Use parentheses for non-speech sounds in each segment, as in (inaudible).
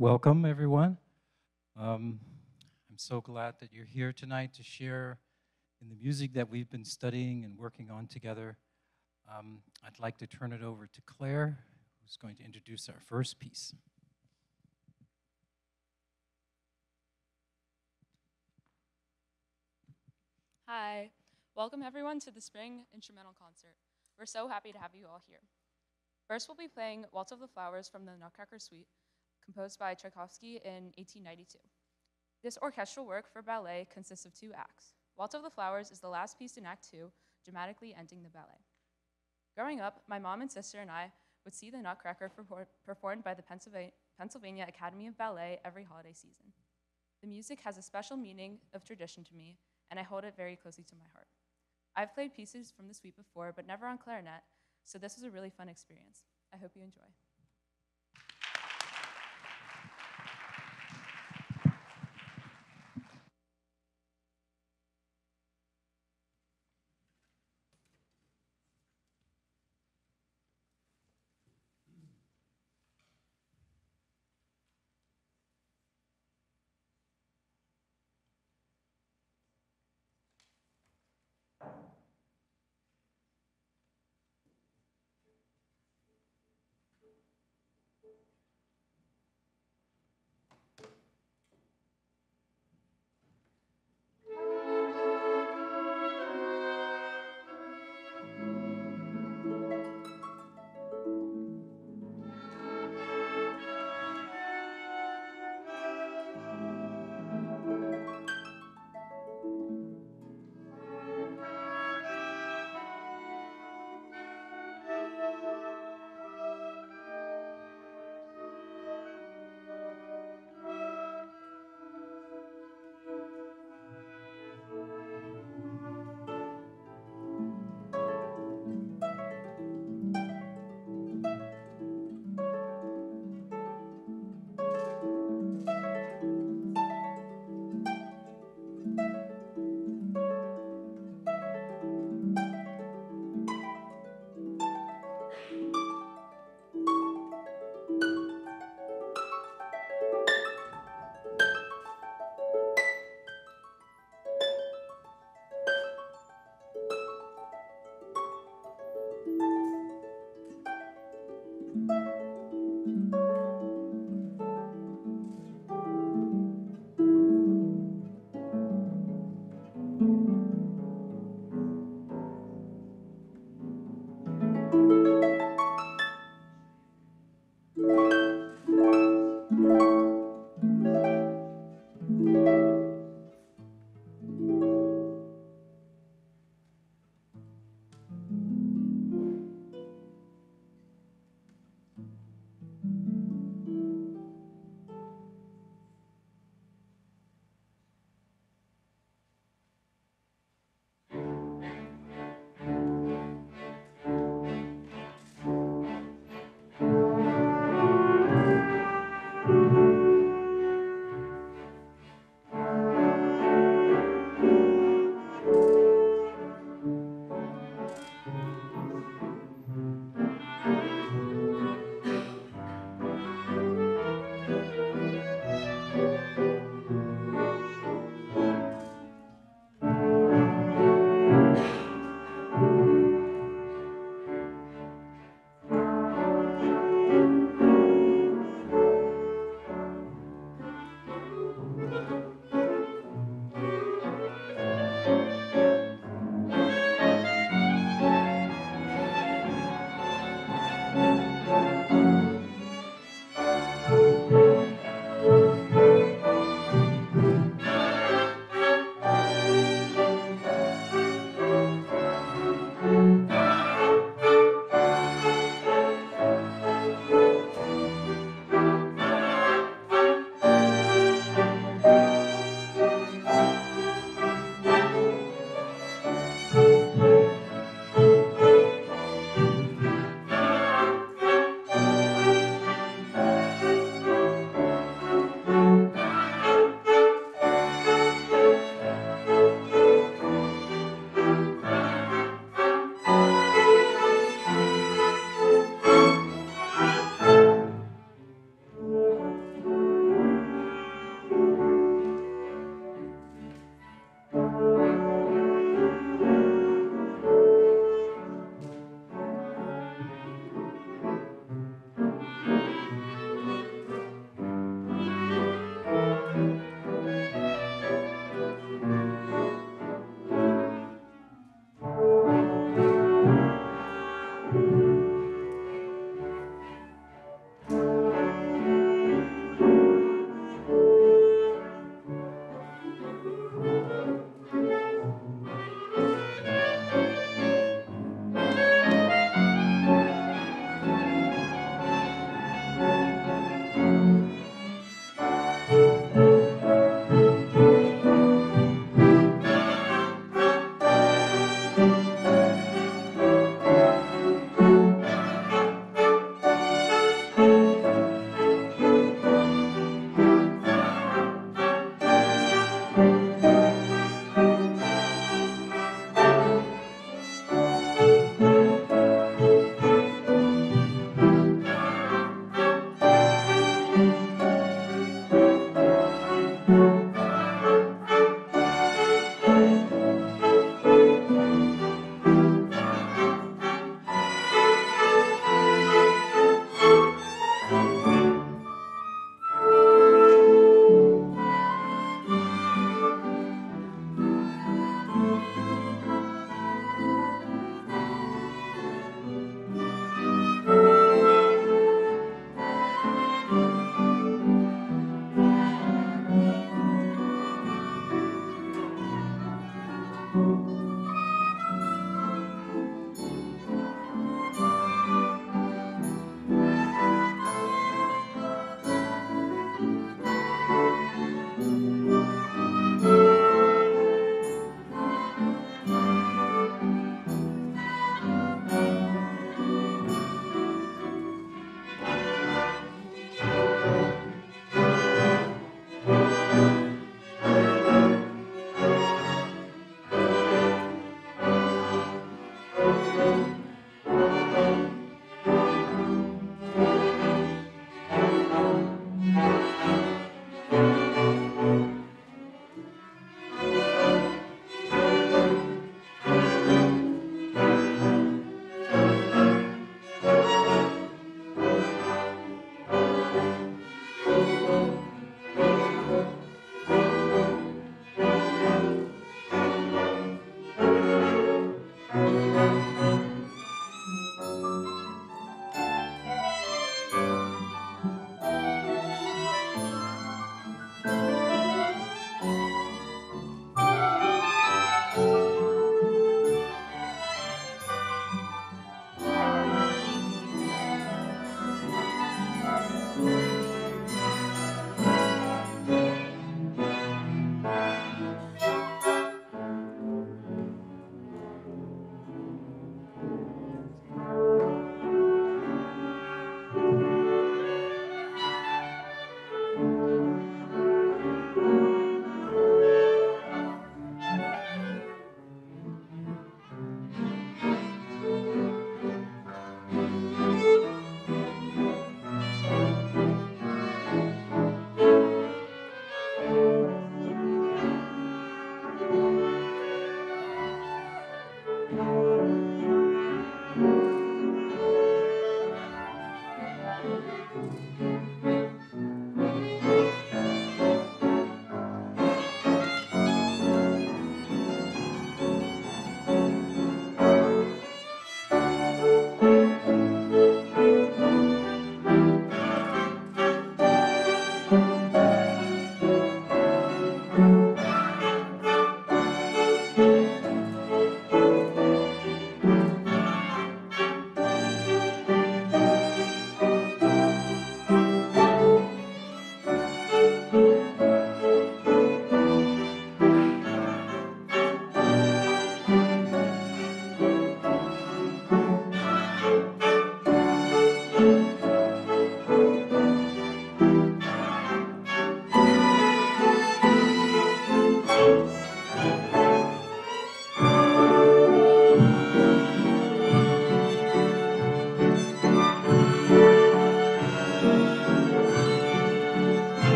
welcome everyone. Um, I'm so glad that you're here tonight to share in the music that we've been studying and working on together. Um, I'd like to turn it over to Claire, who's going to introduce our first piece. Hi, welcome everyone to the Spring Instrumental Concert. We're so happy to have you all here. First, we'll be playing Waltz of the Flowers from the Nutcracker Suite, composed by Tchaikovsky in 1892. This orchestral work for ballet consists of two acts. Waltz of the Flowers is the last piece in Act Two, dramatically ending the ballet. Growing up, my mom and sister and I would see the Nutcracker performed by the Pennsylvania Academy of Ballet every holiday season. The music has a special meaning of tradition to me, and I hold it very closely to my heart. I've played pieces from the suite before, but never on clarinet, so this was a really fun experience. I hope you enjoy.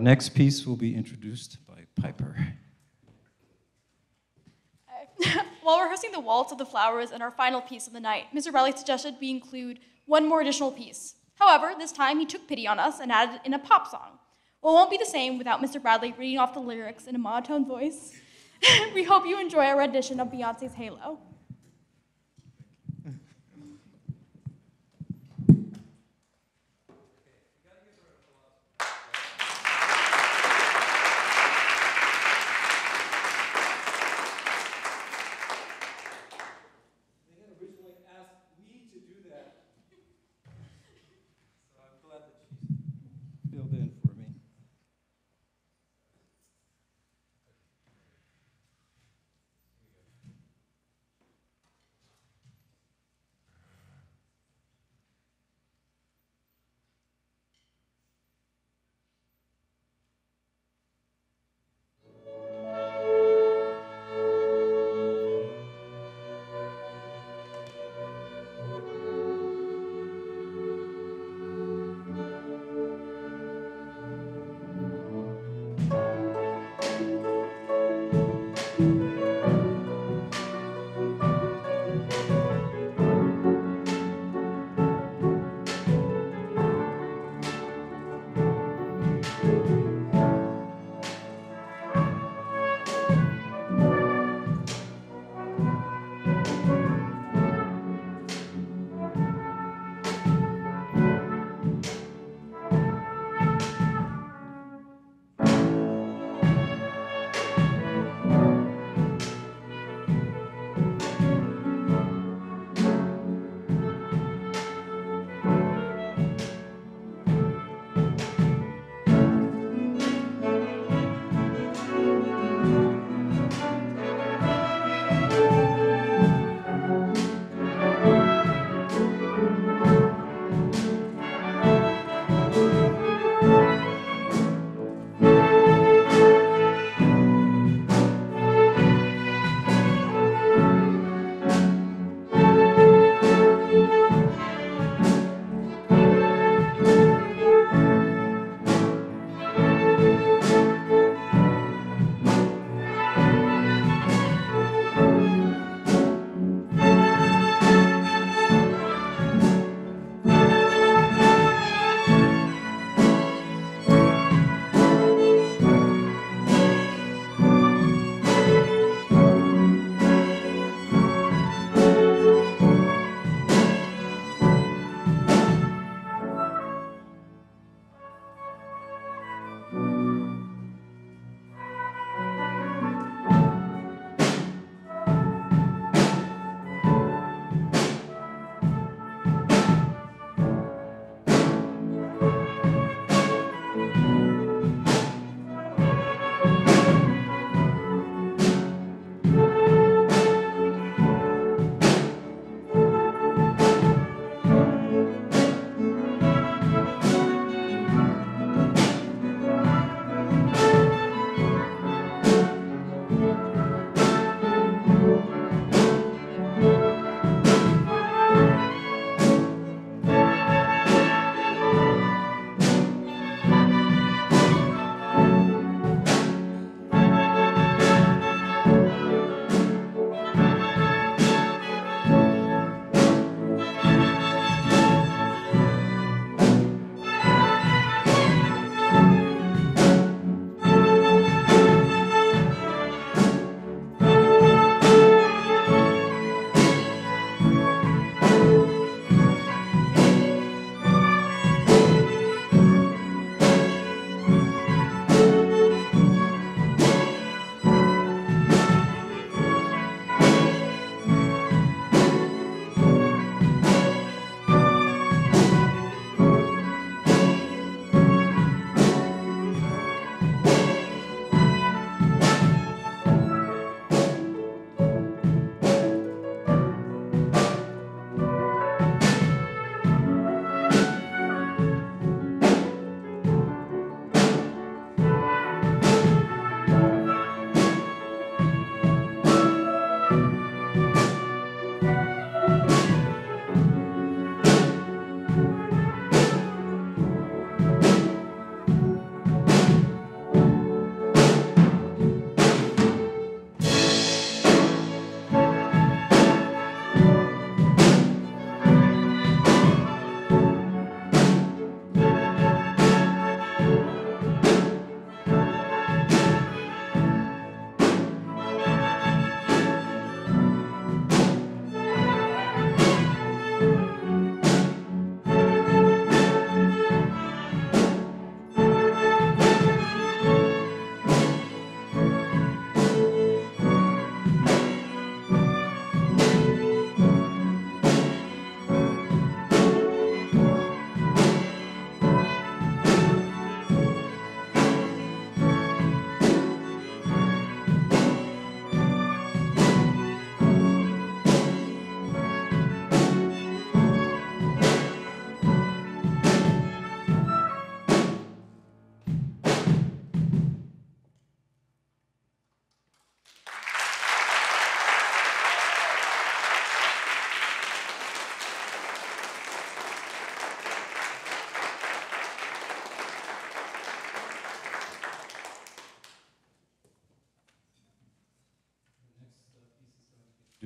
Our next piece will be introduced by Piper. (laughs) While rehearsing the Waltz of the Flowers and our final piece of the night, Mr. Bradley suggested we include one more additional piece. However, this time he took pity on us and added in a pop song. Well, it won't be the same without Mr. Bradley reading off the lyrics in a monotone voice. (laughs) we hope you enjoy our rendition of Beyonce's Halo.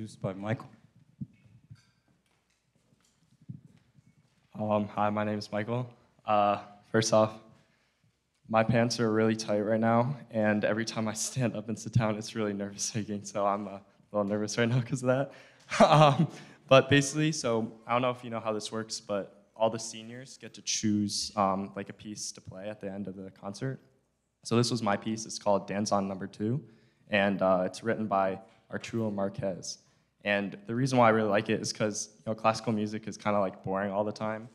Introduced by Michael. Um, hi, my name is Michael. Uh, first off, my pants are really tight right now, and every time I stand up and sit down, it's really nervous taking. So I'm a little nervous right now because of that. (laughs) um, but basically, so I don't know if you know how this works, but all the seniors get to choose um, like a piece to play at the end of the concert. So this was my piece. It's called Danzón Number Two, and uh, it's written by Arturo Marquez. And the reason why I really like it is because you know classical music is kind of like boring all the time.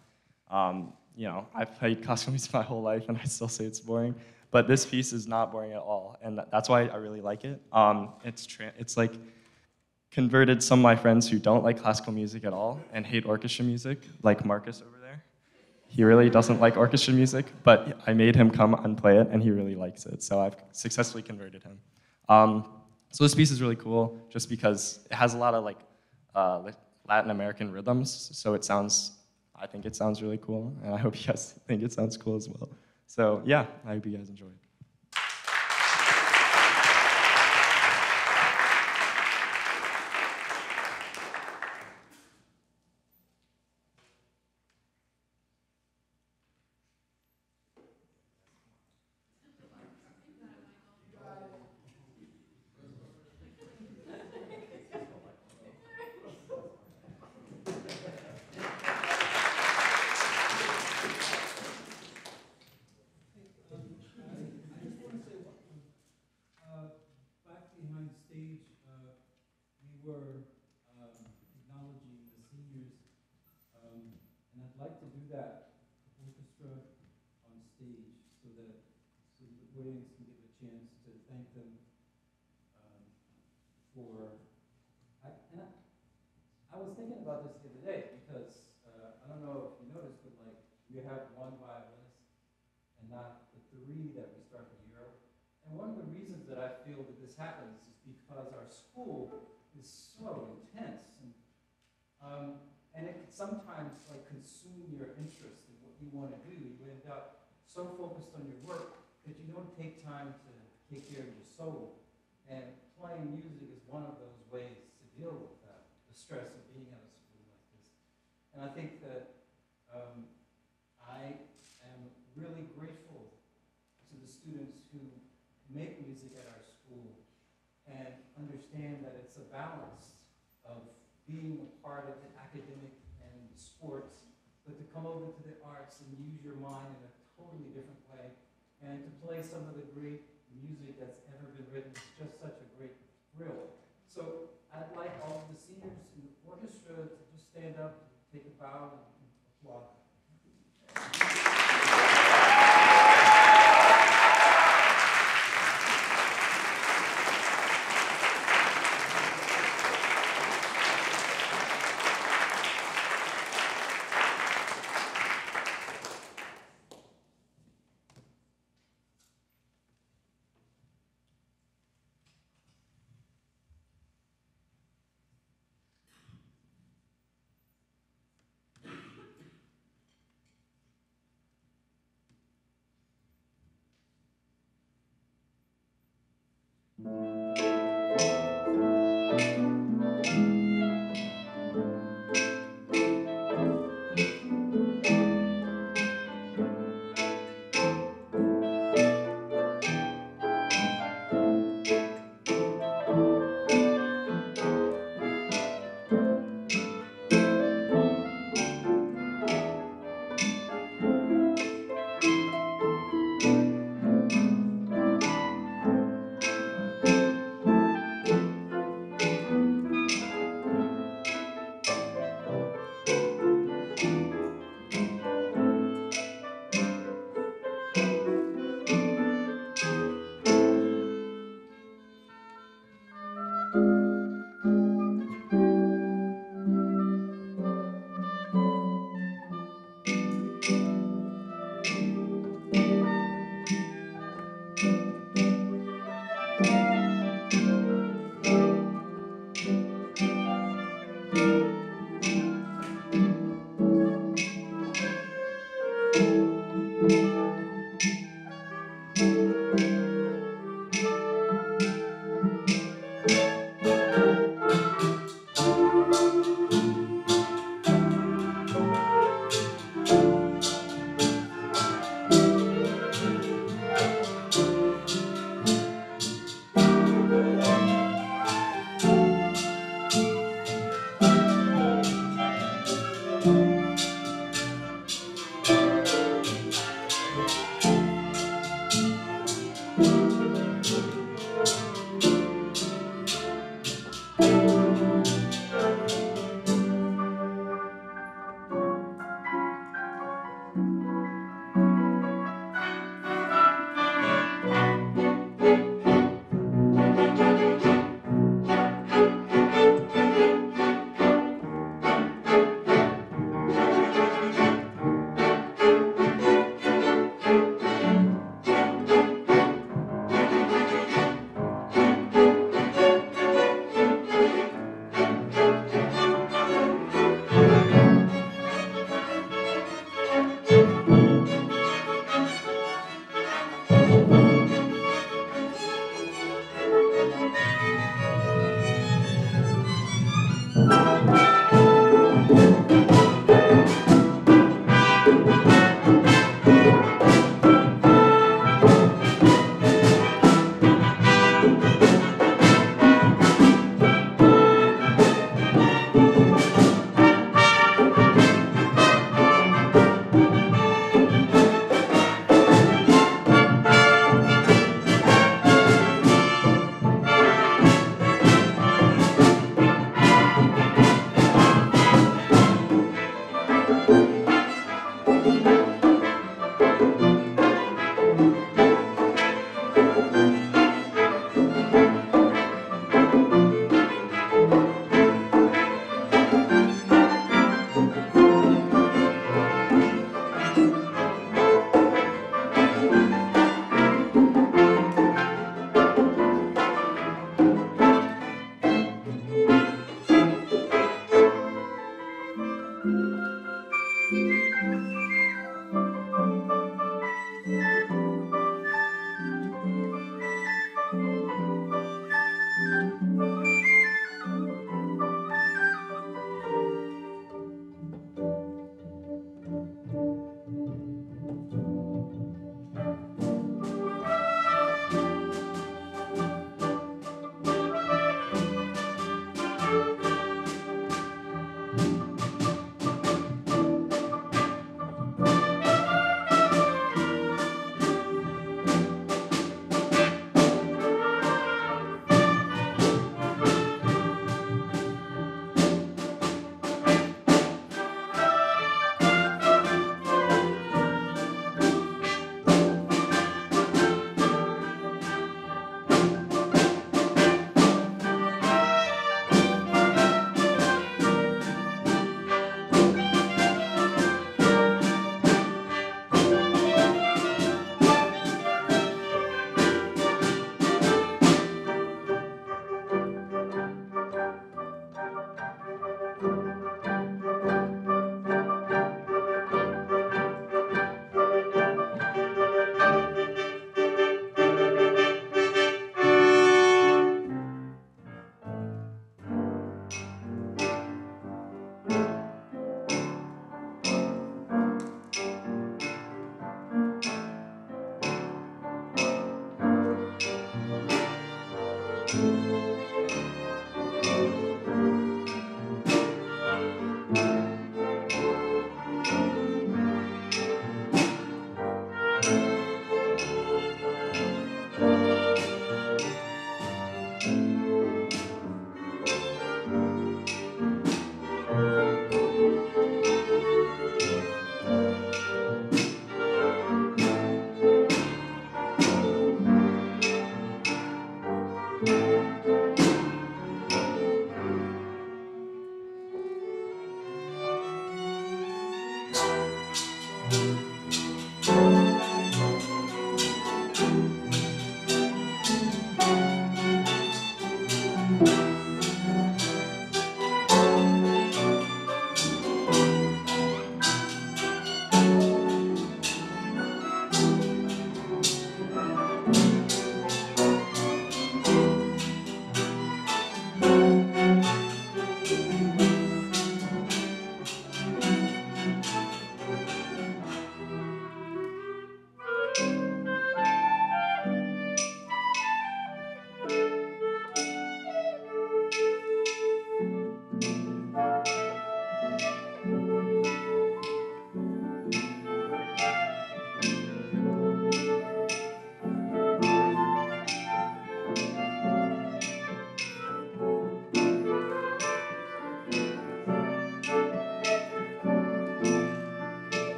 Um, you know, I've played (laughs) classical music my whole life, and I still say it's boring. But this piece is not boring at all, and tha- that's why I really like it. Um, it's it's like converted some of my friends who don't like classical music at all and hate orchestra music, like Marcus over there. He really doesn't like orchestra music, but I made him come and play it, and he really likes it. So I've successfully converted him. Um, so this piece is really cool, just because it has a lot of like uh, Latin American rhythms. So it sounds, I think it sounds really cool, and I hope you guys (laughs) think it sounds cool as well. So yeah, I hope you guys enjoy. Uh, Back behind stage, uh, we were um, acknowledging the seniors, um, and I'd like to do that orchestra on stage so that, so the audience can get a chance to thank them um, for, I, and I, I was thinking about this the other day because, uh, I don't know if you noticed, but like, we have one violinist and not the three that we start the year of. And one of the reasons that I feel that this happens is because our school is so intense and, um, and it can sometimes like consume your interest in what you want to up so focused on your work that you don't take time to take care of your soul. And playing music is one of those ways to deal with that, the stress of being at a school like this. And I think that um, I am really grateful to the students who make music at our school and understand that it's a balance of being a part of the academic and sports, come over to the arts and use your mind in a totally different way and to play some of the great music that's ever been written is just such a great thrill. So I'd like all the seniors in the orchestra to just stand up, take a bow, and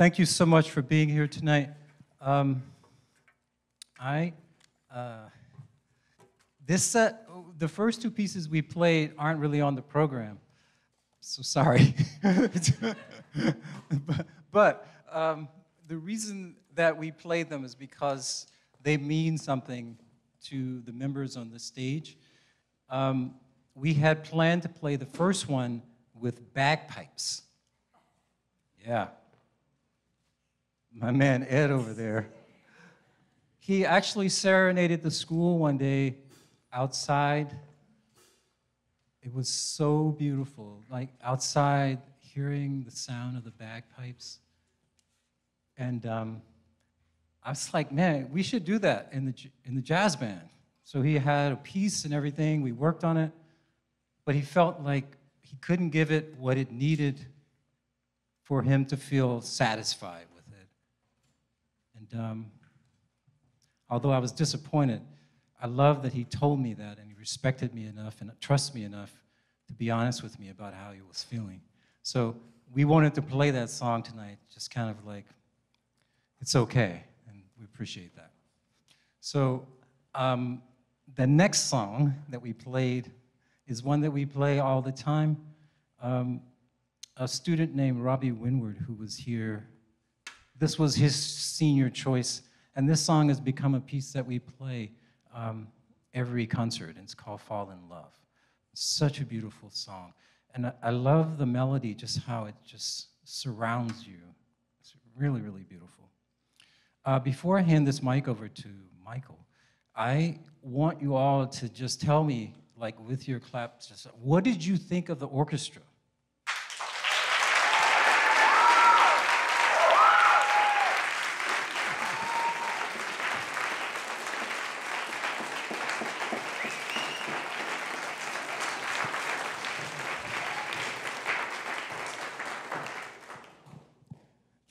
thank you so much for being here tonight. Um, I, uh, this set, the first two pieces we played aren't really on the program, so sorry. (laughs) but but um, the reason that we played them is because they mean something to the members on the stage. Um, we had planned to play the first one with bagpipes. Yeah. My man Ed over there. He actually serenaded the school one day outside. It was so beautiful, like outside, hearing the sound of the bagpipes. And um, I was like, man, we should do that in the, in the jazz band. So he had a piece and everything, we worked on it, but he felt like he couldn't give it what it needed for him to feel satisfied um, although I was disappointed, I love that he told me that and he respected me enough and trusted me enough to be honest with me about how he was feeling. So we wanted to play that song tonight, just kind of like, it's okay, and we appreciate that. So um, the next song that we played is one that we play all the time. Um, a student named Robbie Winward, who was here, this was his senior choice, and this song has become a piece that we play um, every concert. and It's called Fall in Love. Such a beautiful song. And I, I love the melody, just how it just surrounds you. It's really, really beautiful. Uh, before I hand this mic over to Michael, I want you all to just tell me, like with your claps, just, what did you think of the orchestra?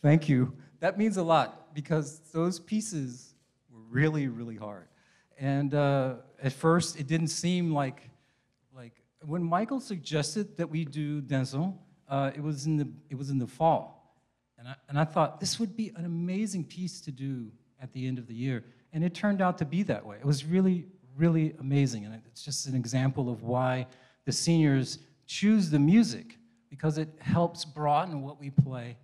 Thank you. That means a lot because those pieces were really, really hard. And uh, at first, it didn't seem like, like when Michael suggested that we do Danzón, uh, it was in the it was in the fall, and I, and I thought this would be an amazing piece to do at the end of the year, and it turned out to be that way. It was really, really amazing, and it's just an example of why the seniors choose the music because it helps broaden what we play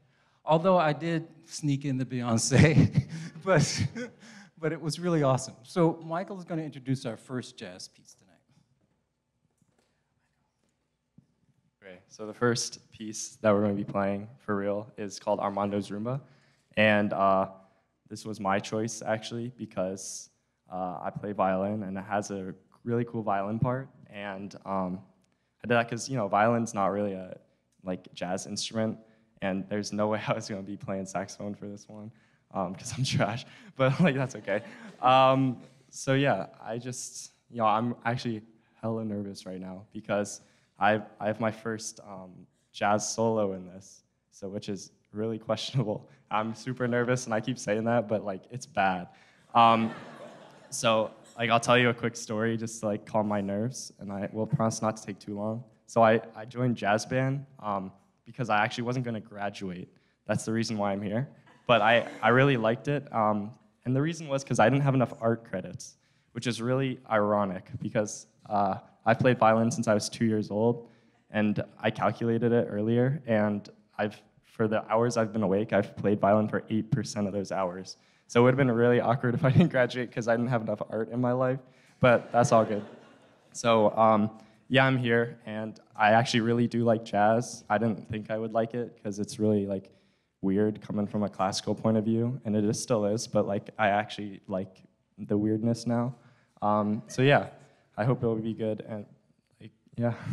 although I did sneak in the Beyonce, (laughs) but, but it was really awesome. So Michael is going to introduce our first jazz piece tonight. Great. so the first piece that we're going to be playing for real is called Armando's Rumba. And uh, this was my choice, actually, because uh, I play violin and it has a really cool violin part. And um, I did that because, you know, violin's not really a like jazz instrument and there's no way (laughs) I was going to be playing saxophone for this one because um, I'm (laughs) trash, but like that's okay. Um, so yeah, I just you know I'm actually hella nervous right now because I I have my first um, jazz solo in this, so which is really (laughs) questionable. I'm super nervous and I keep saying that, but like it's bad. Um, so like I'll tell you a quick story just to like calm my nerves, and I will promise not to take too long. So I, I joined jazz band. Because I actually wasn't going to graduate. That's the reason why I'm here. But I, I really liked it. Um, and the reason was because I didn't have enough art credits, which is really ironic because uh, I played violin since I was two years old. And I calculated it earlier. And I've, for the hours I've been awake, I've played violin for 8% of those hours. So it would have been really (laughs) awkward if I didn't graduate because I didn't have enough art in my life. But that's all good. So um, yeah, I'm here, and I actually really do like jazz. I didn't think I would like it because it's really like weird coming from a classical point of view, and it is, still is. But like, I actually like the weirdness now. Um, so yeah, I hope it will be good, and like, yeah. (laughs)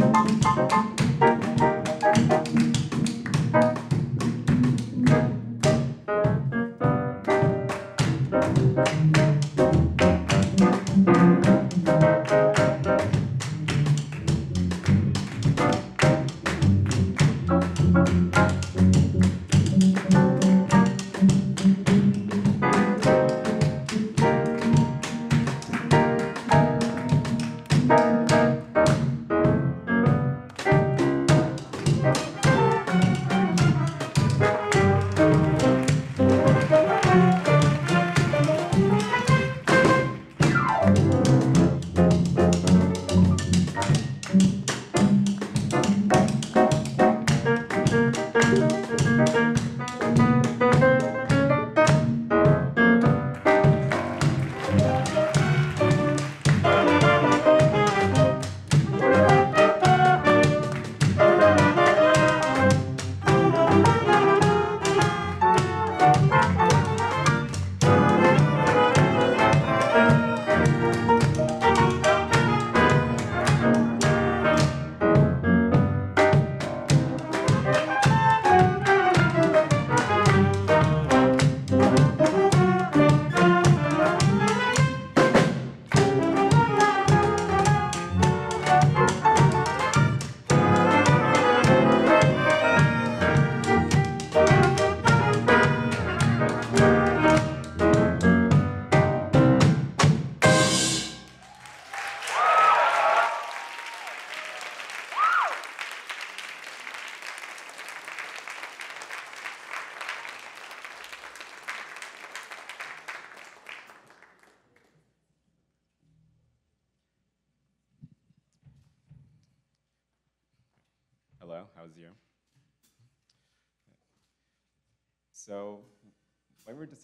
Hello,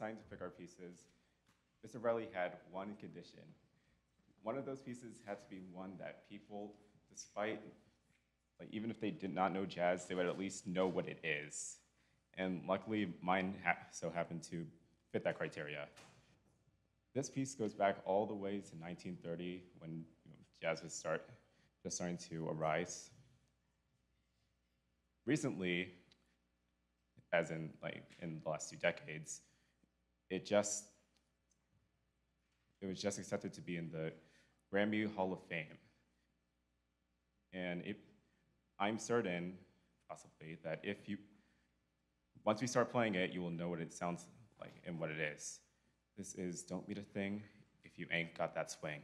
deciding to pick our pieces, Mr. Riley had one condition. One of those pieces had to be one that people, despite, like, even if they did not know jazz, they would at least know what it is. And luckily, mine ha so happened to fit that criteria. This piece goes back all the way to 1930 when you know, jazz was start, just starting to arise recently, as in like in the last two decades, it just it was just accepted to be in the Grammy Hall of Fame. And it, I'm certain, possibly, that if you once we start playing it, you will know what it sounds like and what it is. This is Don't Mean a Thing If You Ain't Got That Swing.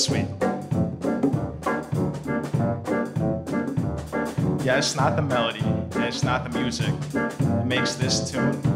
Sweet. Yeah, it's not the melody, it's not the music that makes this tune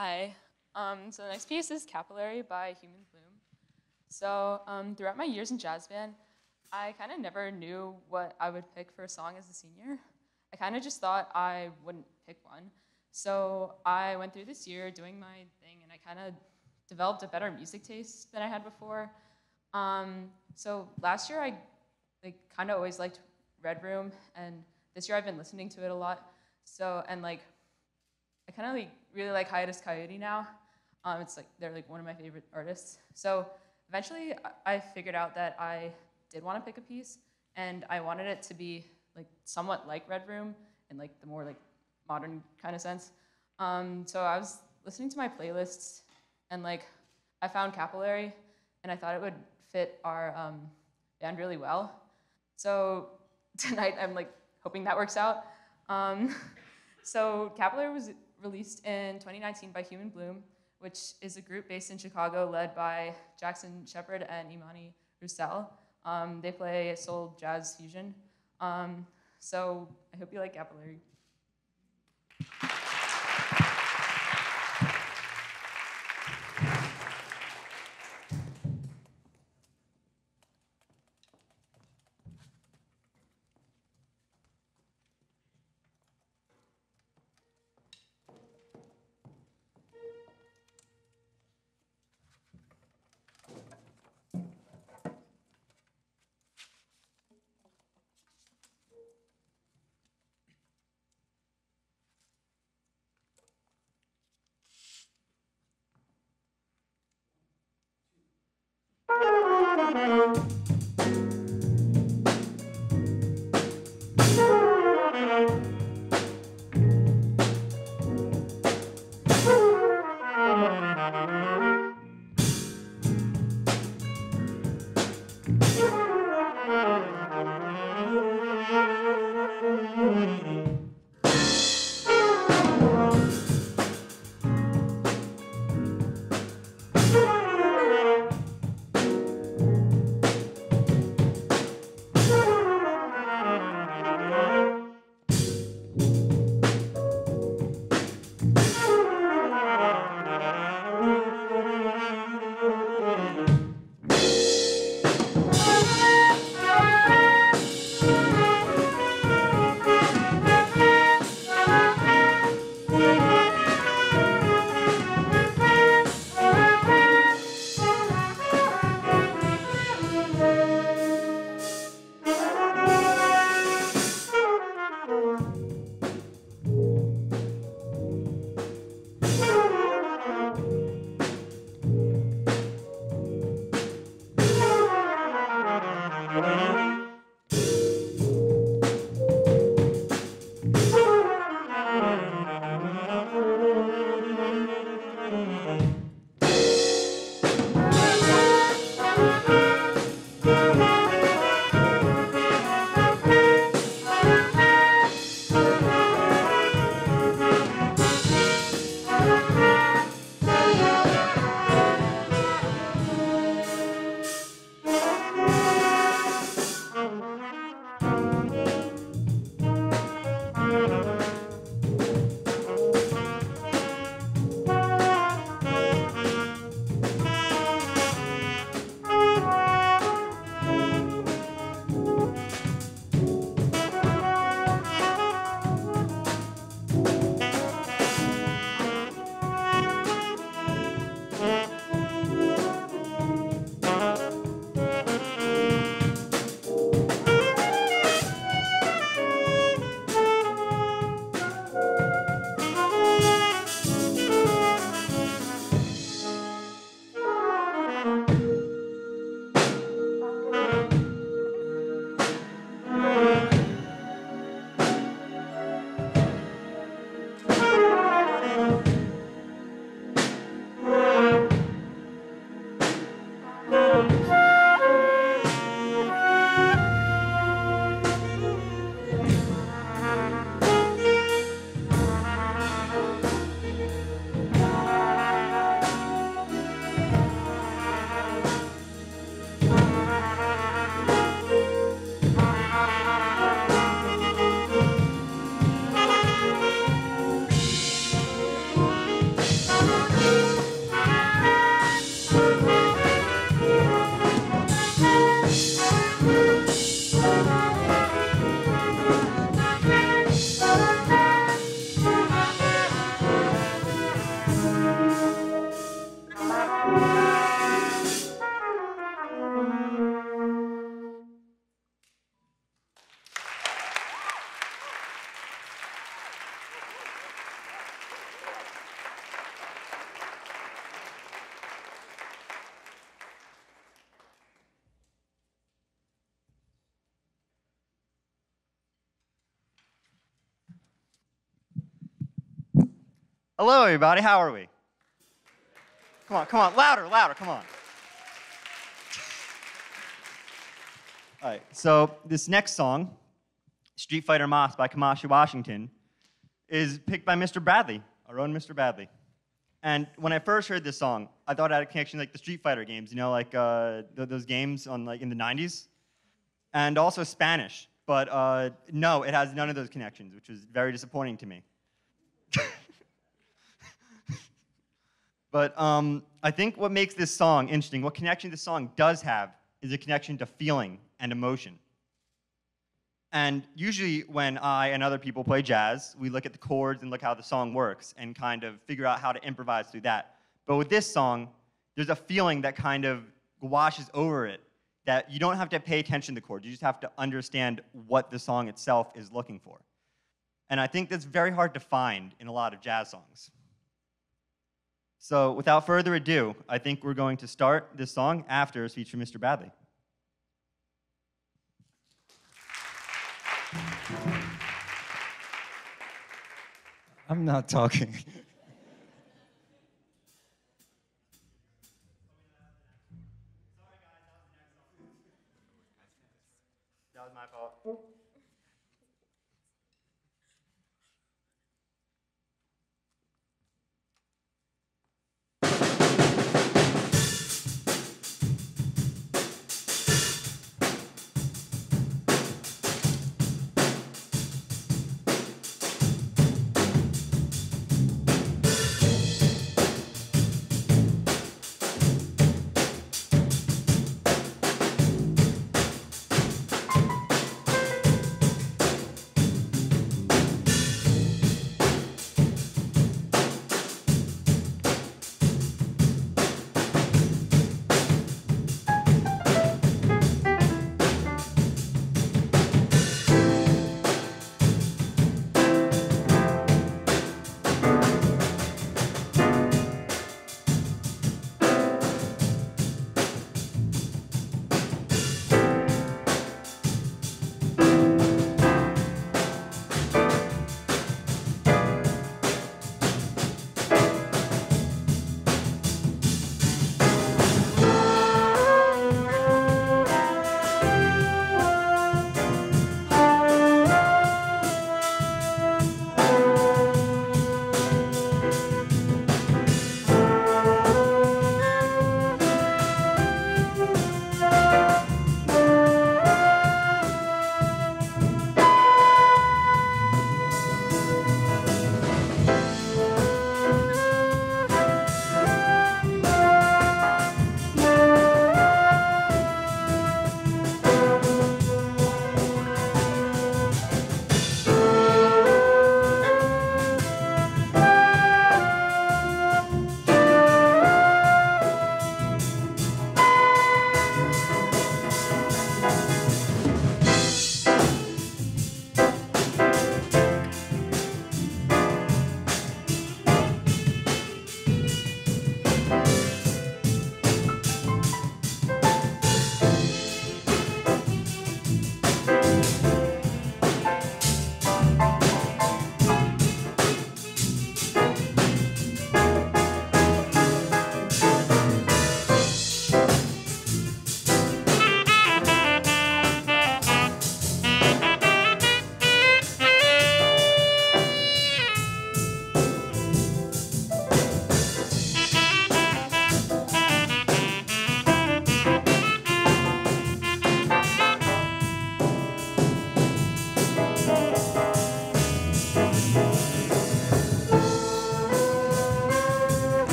Hi. Um, so the next piece is Capillary by Human Bloom. So um, throughout my years in jazz band, I kind of never knew what I would pick for a song as a senior. I kind of just thought I wouldn't pick one. So I went through this year doing my thing, and I kind of developed a better music taste than I had before. Um, so last year, I like kind of always liked Red Room, and this year I've been listening to it a lot. So and like I kind of like really like Hiatus Kaiyote now. Um, it's like they're like one of my favorite artists. So eventually, I figured out that I did want to pick a piece, and I wanted it to be like somewhat like Red Room in like the more like modern kind of sense. Um, so I was listening to my playlists, and like I found Capillary, and I thought it would fit our um, band really well. So (laughs) tonight, I'm like hoping that works out. Um, (laughs) so Capillary was released in 2019 by Human Bloom, which is a group based in Chicago led by Jackson Shepard and Imani Roussel. Um, they play soul jazz fusion. Um, so I hope you like Capillary. Hello, everybody. How are we? Come on, come on. Louder, louder. Come on. All right. So, this next song, Street Fighter Mas by Kamasi Washington, is picked by Mr. Bradley, our own Mr. Bradley. And when I first heard this song, I thought it had a connection like the Street Fighter games, you know, like uh, th- those games on like in the 90s, and also Spanish. But uh, no, it has none of those connections, which was very disappointing to me. (laughs) but um, I think what makes this song interesting, what connection this song does have, is a connection to feeling and emotion. And usually, when I and other people play jazz, we look at the chords and look how the song works and kind of figure out how to improvise through that. But with this song, there's a feeling that kind of washes over it that you don't have to pay attention to the chords. You just have to understand what the song itself is looking for. And I think that's very hard to find in a lot of jazz songs. So, without further ado, I think we're going to start this song after a speech from Mr. Bradley. I'm not talking.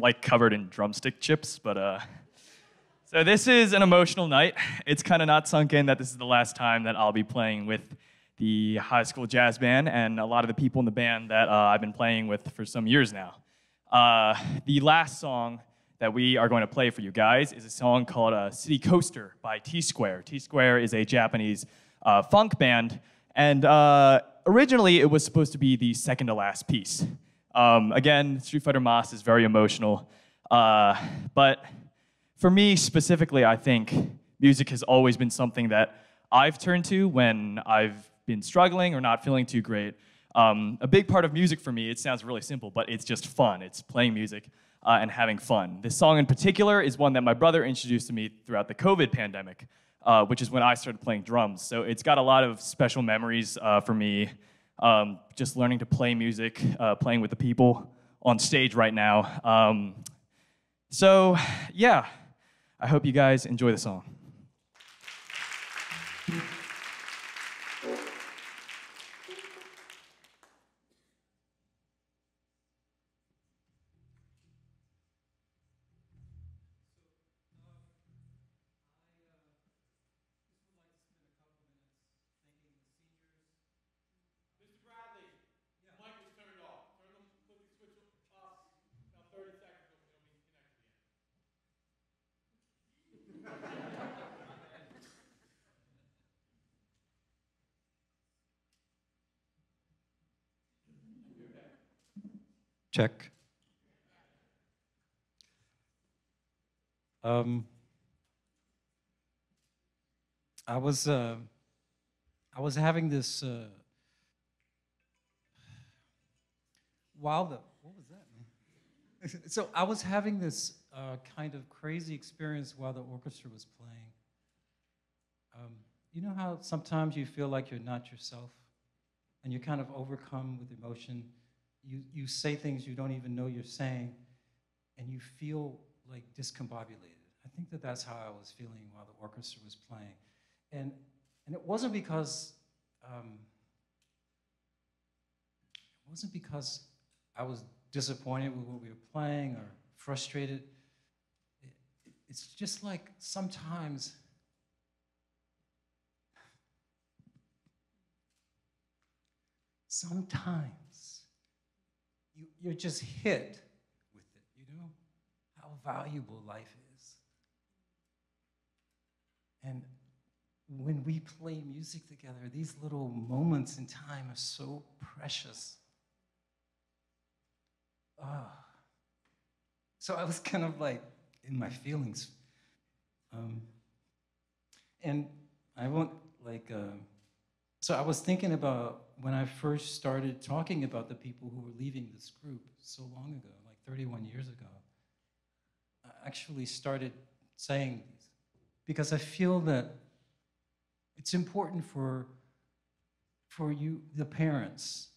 Like covered in drumstick chips, but uh, so this is an emotional night. It's kind of not sunk in that this is the last time that I'll be playing with the high school jazz band and a lot of the people in the band that uh, I've been playing with for some years now. Uh, the last song that we are going to play for you guys is a song called uh, City Coaster by T Square. T Square is a Japanese uh, funk band, and uh, originally it was supposed to be the second to last piece. Um, again, Street Fighter Mas is very emotional, uh, but for me specifically, I think music has always been something that I've turned to when I've been struggling or not feeling too great. Um, a big part of music for me, it sounds really simple, but it's just fun. It's playing music uh, and having fun. This song in particular is one that my brother introduced to me throughout the COVID pandemic, uh, which is when I started playing drums. So it's got a lot of special memories uh, for me, um, just learning to play music, uh, playing with the people on stage right now. Um, so, yeah, I hope you guys enjoy the song. Check. Um, I was uh, I was having this uh, while the what was that? (laughs) so I was having this uh, kind of crazy experience while the orchestra was playing. Um, you know how sometimes you feel like you're not yourself, and you're kind of overcome with emotion you, you say things you don't even know you're saying, and you feel like discombobulated. I think that that's how I was feeling while the orchestra was playing. And, and it wasn't because, um, it wasn't because I was disappointed with what we were playing or frustrated. It, it's just like sometimes sometimes you, you're just hit with it, you know, how valuable life is. And when we play music together, these little moments in time are so precious. Ah. So I was (laughs) kind of like in my feelings. Um, and I won't like, uh, so I was thinking about when I first started talking about the people who were leaving this group so long ago, like 31 years ago, I actually started saying these because I feel that it's important for, for you, the parents,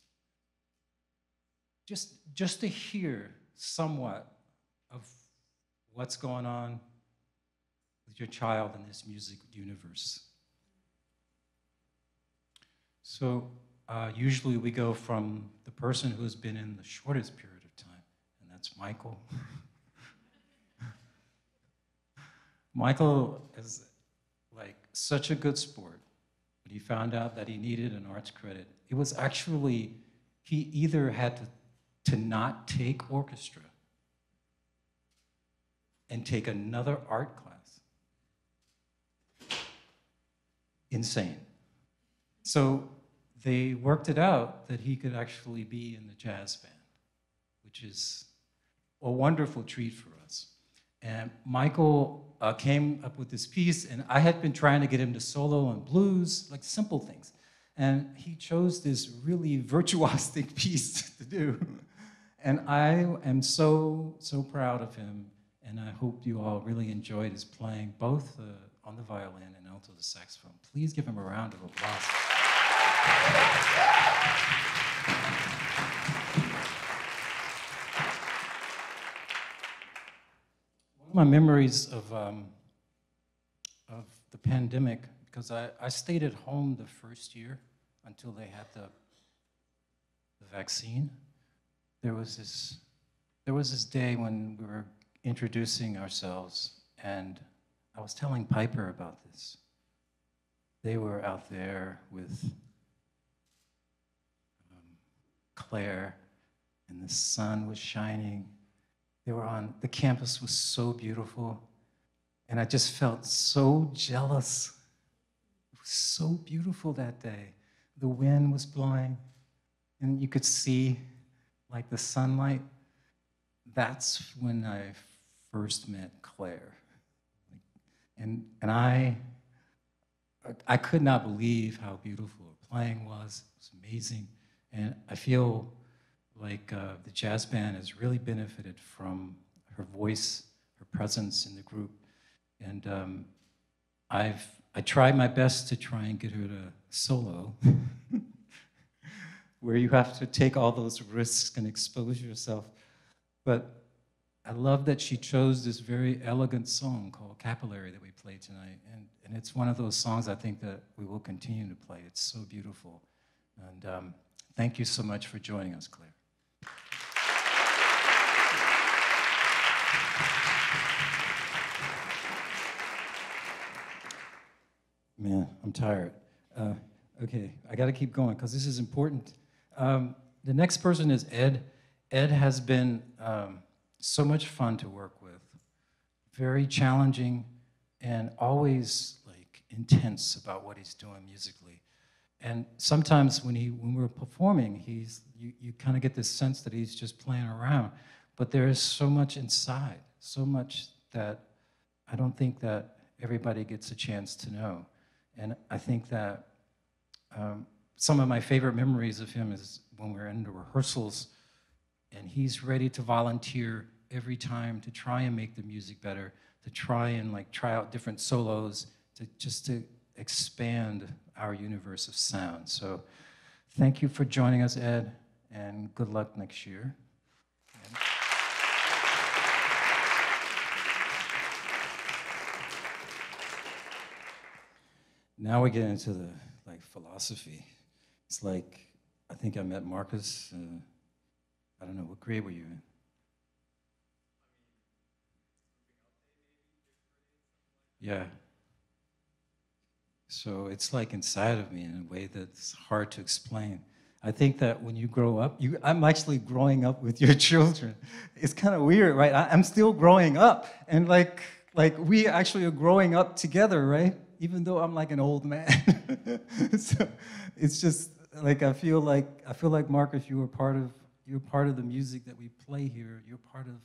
just, just to hear somewhat of what's going on with your child in this music universe. So uh, usually we go from the person who's been in the shortest period of time, and that's Michael. (laughs) Michael is like such a good sport. When he found out that he needed an arts credit, it was actually, he either had to, to not take orchestra and take another art class. Insane. So they worked it out that he could actually be in the jazz band, which is a wonderful treat for us. And Michael uh, came up with this piece, and I had been trying to get him to solo on blues, like simple things. And he chose this really virtuosic (laughs) piece to do. And I am so, so proud of him. And I hope you all really enjoyed his playing, both uh, on the violin and alto the saxophone. Please give him a round of applause. My memories of, um, of the pandemic, because I, I stayed at home the first year until they had the, the vaccine, there was this there was this day when we were introducing ourselves, and I was telling Piper about this. They were out there with Claire, and the sun was shining. They were on, the campus was so beautiful, and I just felt so jealous. It was so beautiful that day. The wind was blowing, and you could see like the sunlight. That's when I first met Claire. And, and I, I could not believe how beautiful her playing was. It was amazing. And I feel like uh, the jazz band has really benefited from her voice, her presence in the group. And um, I've I tried my best to try and get her to solo, (laughs) where you have to take all those risks and expose yourself. But I love that she chose this very elegant song called Capillary that we played tonight. And, and it's one of those songs I think that we will continue to play. It's so beautiful. And um, thank you so much for joining us, Claire. Man, I'm tired. Uh, okay, I got to keep going because this is important. Um, the next person is Ed. Ed has been um, so much fun to work with, very challenging, and always like intense about what he's doing musically. And sometimes when he when we're performing, he's you, you kind of get this sense that he's just playing around, but there is so much inside, so much that I don't think that everybody gets a chance to know. And I think that um, some of my favorite memories of him is when we're in the rehearsals and he's ready to volunteer every time to try and make the music better, to try and like try out different solos, to just to expand our universe of sound. So thank you for joining us, Ed, and good luck next year. Now we get into the like philosophy. It's like I think I met Marcus. Uh, I don't know what grade were you in? Yeah. So it's like inside of me in a way that's hard to explain. I think that when you grow up, you, I'm actually growing up with your (laughs) children. It's kind of weird, right? I, I'm still growing up, and like, like we actually are growing up together, right? even though I'm like an old man. (laughs) so it's just like I feel like I feel like Marcus, you are part of you're part of the music that we play here. You're part of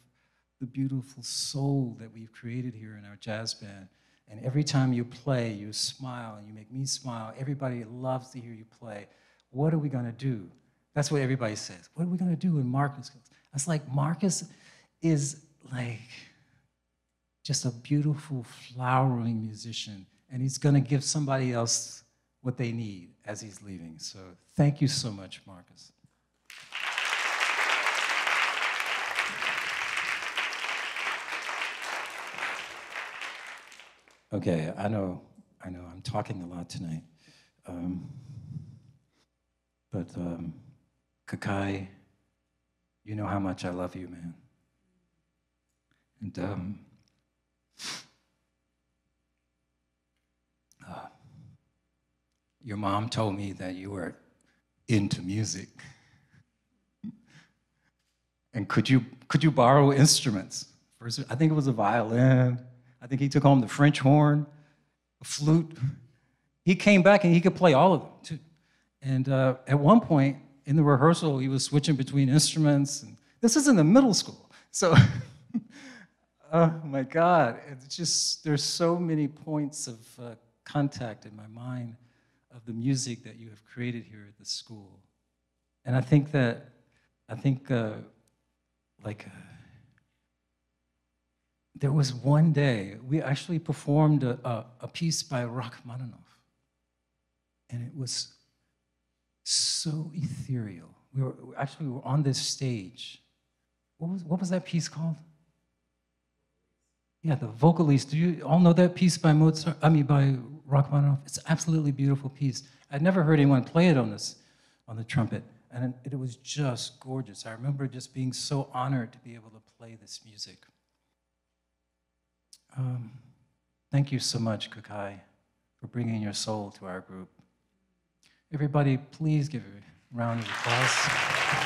the beautiful soul that we've created here in our jazz band. And every time you play, you smile and you make me smile. Everybody loves to hear you play. What are we gonna do? That's what everybody says. What are we gonna do when Marcus goes? I was like, Marcus is like just a beautiful, flowering musician and he's going to give somebody else what they need as he's leaving. So thank you so much, Marcus. Okay, I know, I know, I'm talking a lot tonight. Um, but um, Kakai, you know how much I love you, man. And um, your mom told me that you were into music. and could you, could you borrow instruments? First, I think it was a violin. I think he took home the French horn, a flute. He came back and he could play all of them too. And uh, at one point in the rehearsal, he was switching between instruments. And this is in the middle school. So, (laughs) oh my God, it's just, there's so many points of uh, contact in my mind of the music that you have created here at the school. And I think that, I think, uh, like, uh, there was one day, we actually performed a, a, a piece by Rachmaninoff. And it was so ethereal. We were actually we were on this stage. What was, what was that piece called? Yeah, the Vocalise. Do you all know that piece by Mozart? I mean, by Rachmaninoff. It's an absolutely beautiful piece. I'd never heard anyone play it on this, on the trumpet. and it was just gorgeous. I remember just being so honored to be able to play this music. Um, thank you so much, Kukai, for bringing your soul to our group. Everybody, please give a round of applause.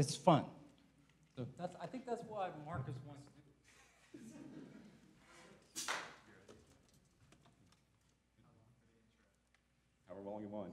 But it's fun. So that's, I think that's why Marcus wants to do it. However long you want.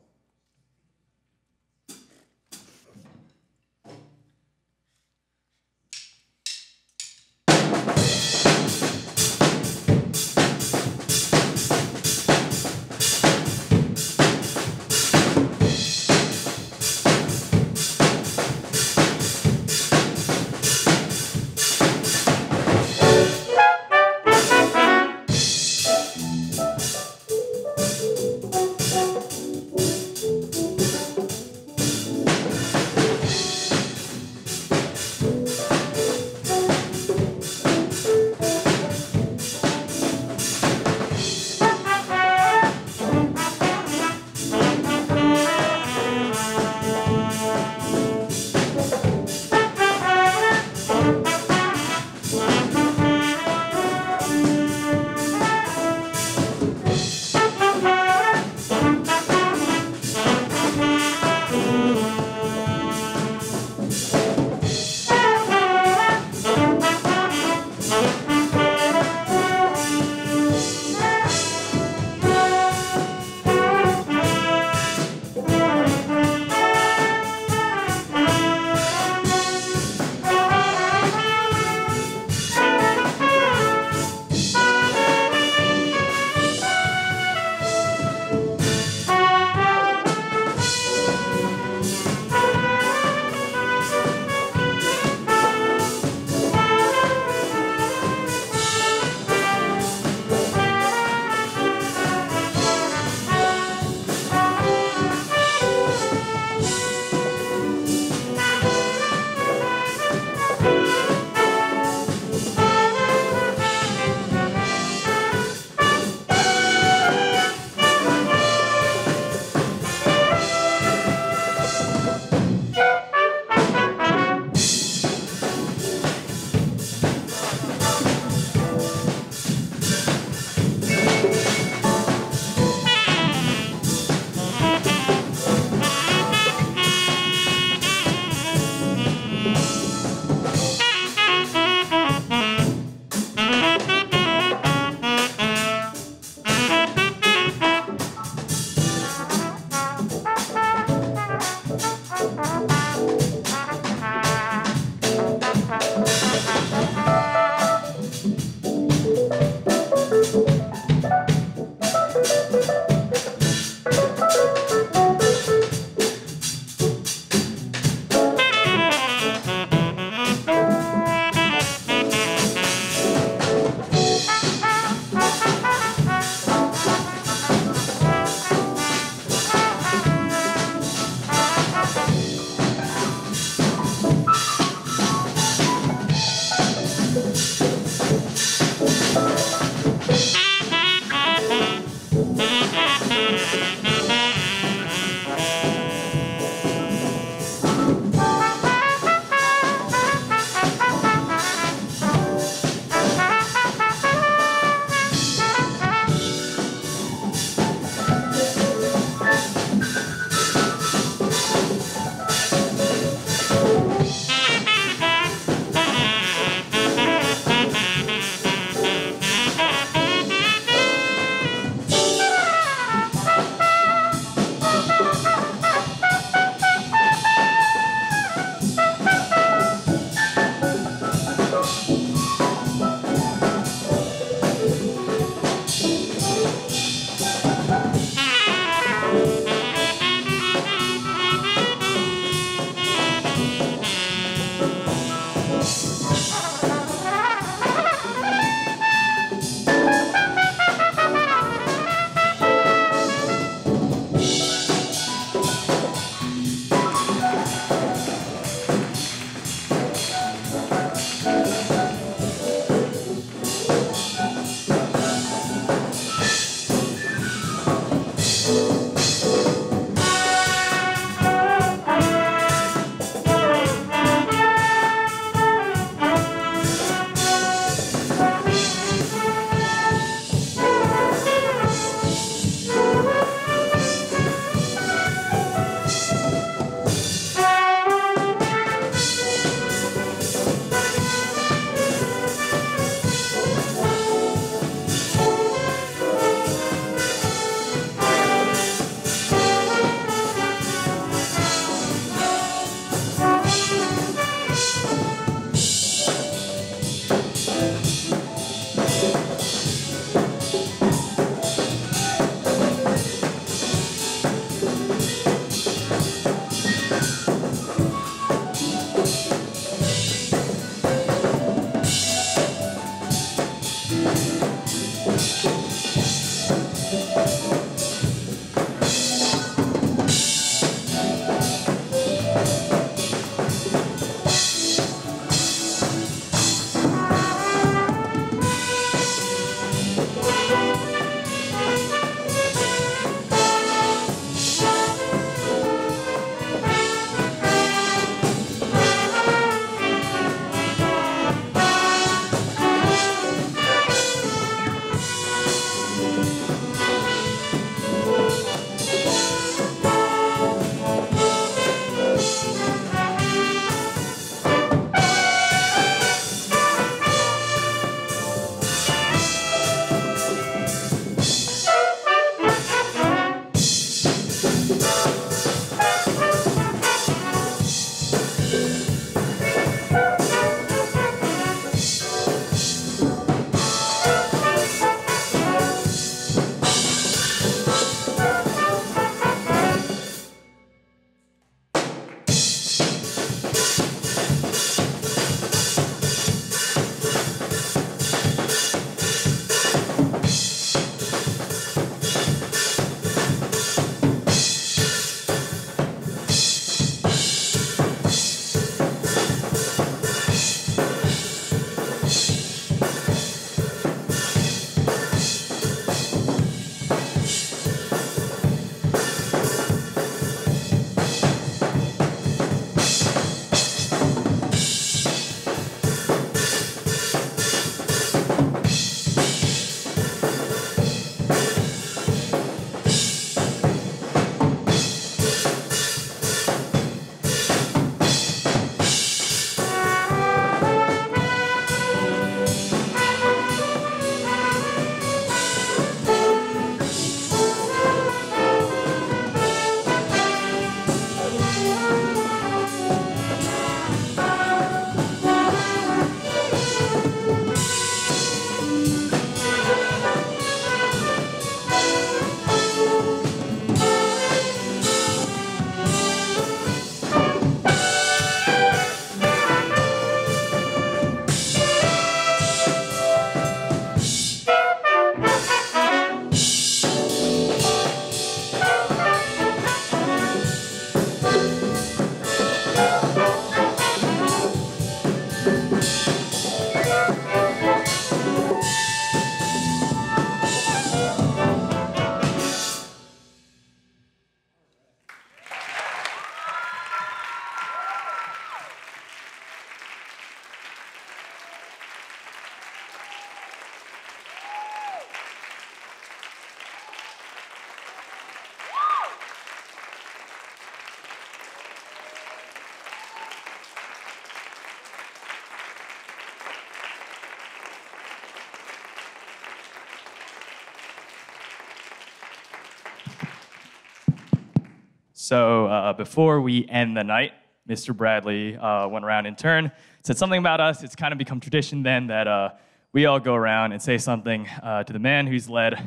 So uh, before we end the night, Mr. Bradley uh, went around in turn, said something about us. It's kind of become tradition then that uh, we all go around and say something uh, to the man who's led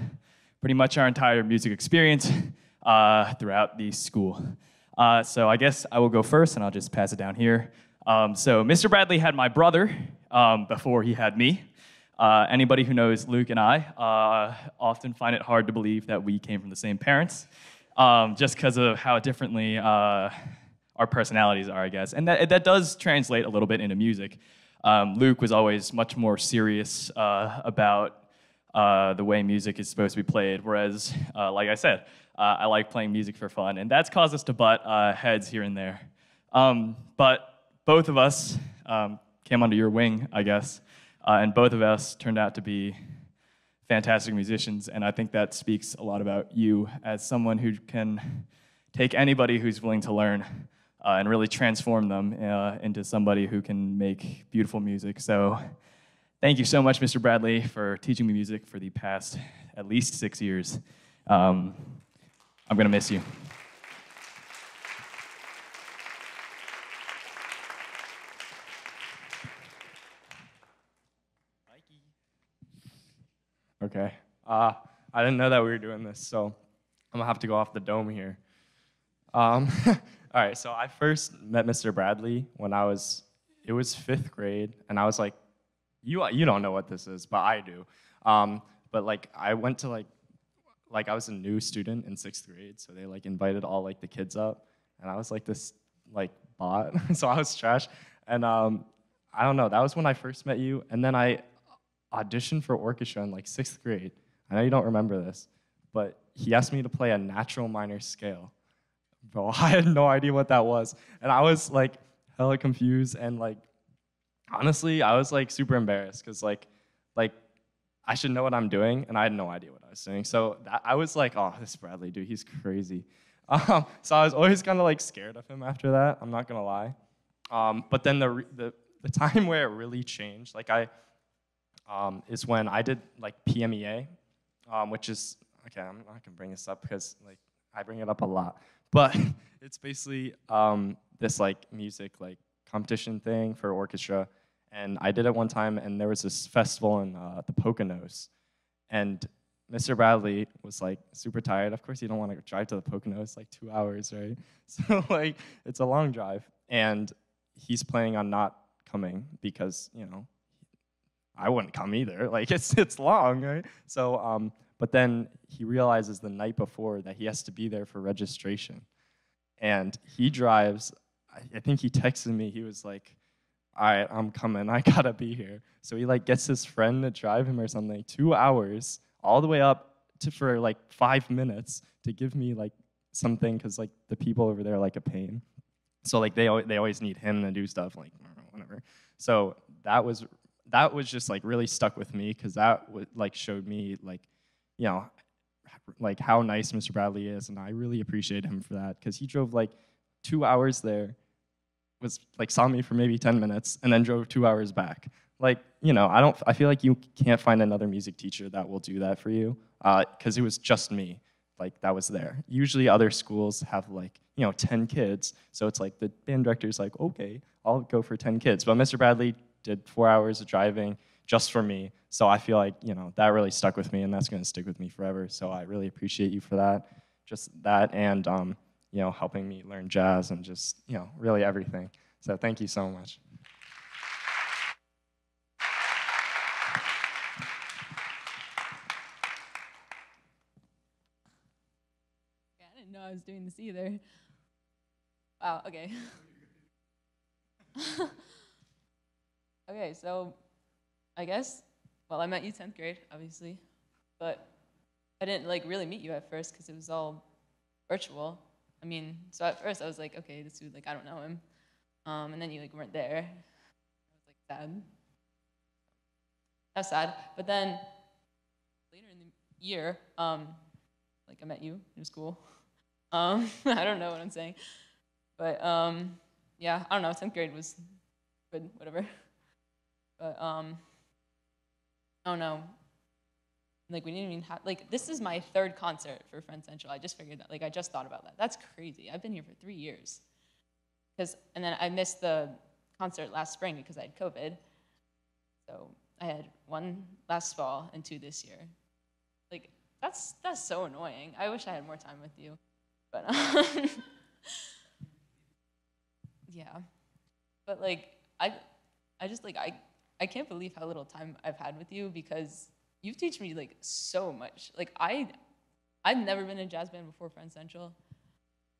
pretty much our entire music experience uh, throughout the school. Uh, so I guess I will go first, and I'll just pass it down here. Um, so Mr. Bradley had my brother um, before he had me. Uh, anybody who knows Luke and I uh, often find it hard to believe that we came from the same parents, um, just because of how differently uh, our personalities are, I guess. And that, that does translate a little bit into music. Um, Luke was always much more serious uh, about uh, the way music is supposed to be played, whereas, uh, like I said, uh, I like playing music for fun, and that's caused us to butt uh, heads here and there. Um, but both of us um, came under your wing, I guess, and both of us turned out to be fantastic musicians, and I think that speaks a lot about you as someone who can take anybody who's willing to learn uh, and really transform them uh, into somebody who can make beautiful music. So, thank you so much, Mr. Bradley, for teaching me music for the past at least six years. Um, I'm gonna miss you. Okay. Uh, I didn't know that we were doing this, so I'm gonna have to go off the dome here. Um, (laughs) all right. So I first met Mr. Bradley when I was it was fifth grade, and I was like, you you don't know what this is, but I do. Um, but like I went to like like I was a new student in sixth grade, so they like invited all like the kids up, and I was like this like bot, (laughs) so I was trash, and um, I don't know. That was when I first met you, and then I auditioned for orchestra in like sixth grade. I know you don't remember this, but he asked me to play a natural minor scale. Bro, (laughs) I had no idea what that was, and I was like hella confused and like honestly, I was like super embarrassed because like like I should know what I'm doing, and I had no idea what I was doing. So that, I was like, oh, this Bradley dude, he's crazy. (laughs) Um, so I was always kind of like scared of him after that. I'm not gonna lie. Um, but then the, the the (laughs) time where it really changed, like I, um, is when I did like PMEA, um, which is okay. I'm not gonna bring this up because like I bring it up a lot, (laughs) but it's basically um, this like music like competition thing for orchestra, and I did it one time, and there was this festival in uh, the Poconos, and Mr. Bradley was like super tired. Of course, you don't want to drive to the Poconos like two hours, right? (laughs) So like it's a long drive, and he's planning on not coming because you know I wouldn't come either. (laughs) Like it's it's long, right? So um, but then he realizes the night before that he has to be there for registration, and he drives. I, I think he texted me. He was like, "All right, I'm coming. (laughs) I gotta be here." So he like gets his friend to drive him or something, two hours all the way up to for like five minutes to give me like something because like the people over there like a pain. So like they they always need him to do stuff like whatever. So that was that was just like really stuck with me because that like showed me like you know like how nice Mr. Bradley is, and I really appreciate him for that because he drove like two hours there, was like saw me for maybe ten minutes, and then drove two hours back. Like you know, I don't. I feel like you can't find another music teacher that will do that for you uh, because it was just me like that was there. Usually other schools have like, you know, 10 kids. So it's like the band director's like, okay, I'll go for 10 kids. But Mr. Bradley did four hours of driving just for me. So I feel like, you know, that really stuck with me and that's gonna stick with me forever. So I really appreciate you for that. Just that and, um, you know, helping me learn jazz and just, you know, really everything. So thank you so much. I didn't know I was doing this either. Wow, okay. (laughs) okay, so I guess, well, I met you 10th grade, obviously, but I didn't like really meet you at first because it was all virtual. I mean, so at first I was like, okay, this dude, like, I don't know him. Um, and then you like weren't there. I was like sad. That's sad. But then later in the year, um, like I met you. It was cool. (laughs) Um, (laughs) I don't know what I'm saying, but um, yeah, I don't know. 10th grade was good, whatever. (laughs) But um, I don't know. Like we didn't even have like this is my third concert for Friends' Central. I just figured that. Like I just thought about that. That's crazy. I've been here for three years. Cause and then I missed the concert last spring because I had COVID. So I had one last fall and two this year. Like that's that's so annoying. I wish I had more time with you, but um, (laughs) yeah. But like I, I just like I I can't believe how little time I've had with you because you've taught me like so much. Like I, I've never been in jazz band before Friends' Central,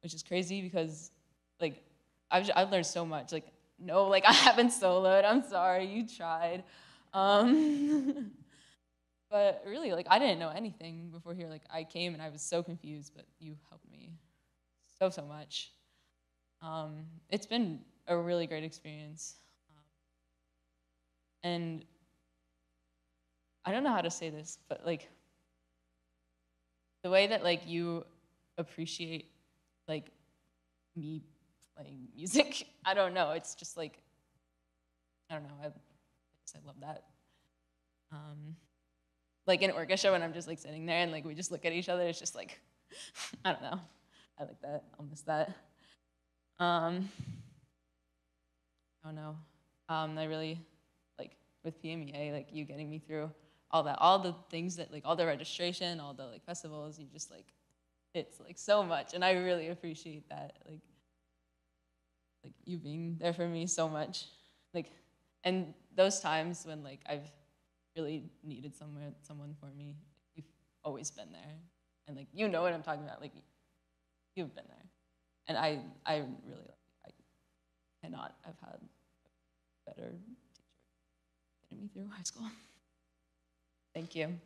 which is crazy because like I've I've learned so much. Like no, like (laughs) I haven't soloed. I'm sorry, you tried. Um, (laughs) but really, like I didn't know anything before here. Like I came and I was so confused, but you helped me so so much. Um, it's been a really great experience, and I don't know how to say this, but like the way that like you appreciate like me playing (laughs) music, I don't know. It's just like I don't know. I, I love that. Um, like in orchestra when I'm just like sitting there and like we just look at each other, it's just like (laughs) I don't know. I like that. I'll miss that. Um, I don't know. Um, I really with PMEA, like you getting me through all that, all the things that like all the registration, all the like festivals. You just like it's like so much, and I really appreciate that. Like like you being there for me so much, like and those times when like I've really needed someone someone for me, you've always been there, and like you know what I'm talking about. Like you've been there, and I I really like, I cannot have had better me through high school. (laughs) Thank you.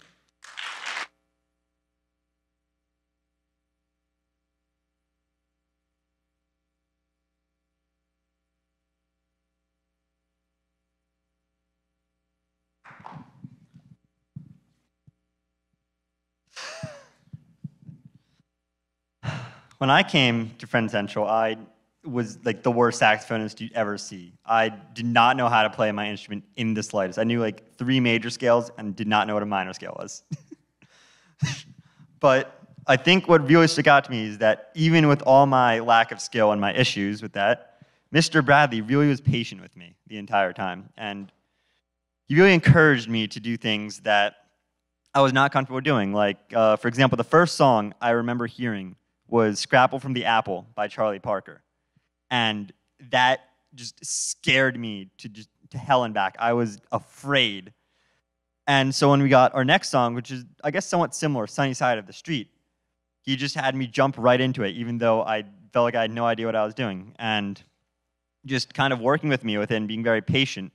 When I came to Friends' Central, I was like the worst saxophonist you'd ever see. I did not know how to play my instrument in the slightest. I knew like three major scales and did not know what a minor scale was. (laughs) but I think what really stuck out to me is that even with all my lack of skill and my issues with that, Mr. Bradley really was patient with me the entire time. And he really encouraged me to do things that I was not comfortable doing. Like, uh, for example, the first song I remember hearing was Scrapple from the Apple by Charlie Parker. And that just scared me to, just, to hell and back. I was afraid. And so when we got our next song, which is, I guess, somewhat similar, Sunny Side of the Street, he just had me jump right into it, even though I felt like I had no idea what I was doing. And just kind of working with me with it being very patient,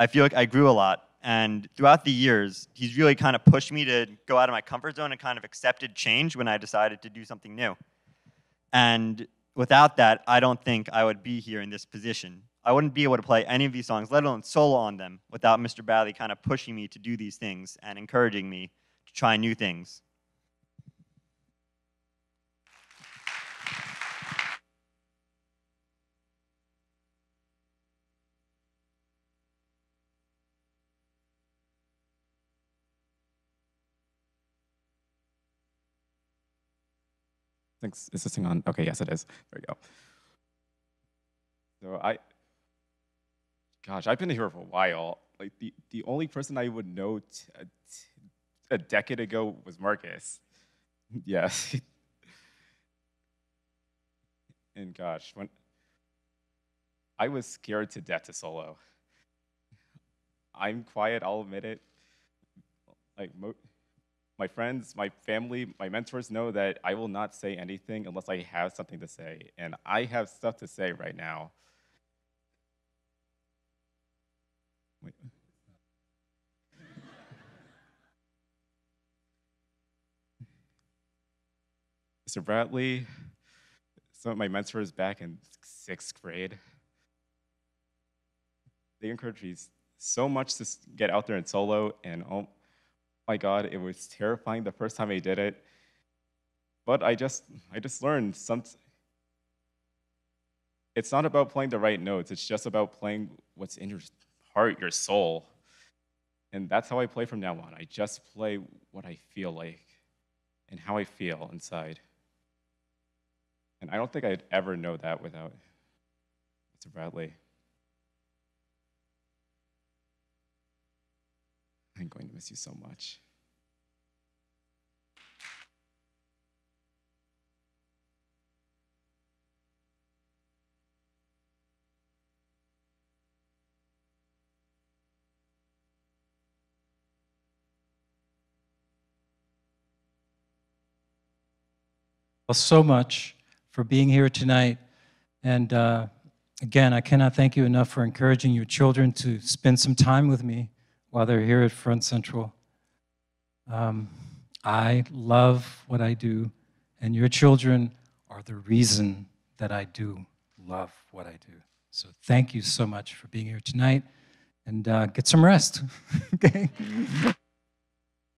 I feel like I grew a lot. And throughout the years, he's really kind of pushed me to go out of my comfort zone and kind of accepted change when I decided to do something new. And without that, I don't think I would be here in this position. I wouldn't be able to play any of these songs, let alone solo on them, without Mr. Bradley kind of pushing me to do these things and encouraging me to try new things. Thanks. Is this thing on? Okay, yes, it is. There we go. So I, gosh, I've been here for a while. Like the, the only person I would know a, decade ago was Marcus. (laughs) yes. (laughs) and gosh, when I was scared to death to solo. I'm quiet, I'll admit it. Like mo- my friends, my family, my mentors know that I will not say anything unless I have something to say. And I have stuff to say right now. Wait. (laughs) Mr. Bradley, some of my mentors back in sixth grade, they encouraged me so much to get out there and solo, and all, my God, it was terrifying the first time I did it. But I just, I just learned some. It's not about playing the right notes. It's just about playing what's in your heart, your soul. And that's how I play from now on. I just play what I feel like and how I feel inside. And I don't think I'd ever know that without Mr. Bradley. I'm going to miss you so much. well, so much for being here tonight. And uh, again, I cannot thank you enough for encouraging your children to spend some time with me while they're here at Friends' Central. Um, I love what I do, and your children are the reason that I do love what I do. So thank you so much for being here tonight, and uh, get some rest. (laughs) okay?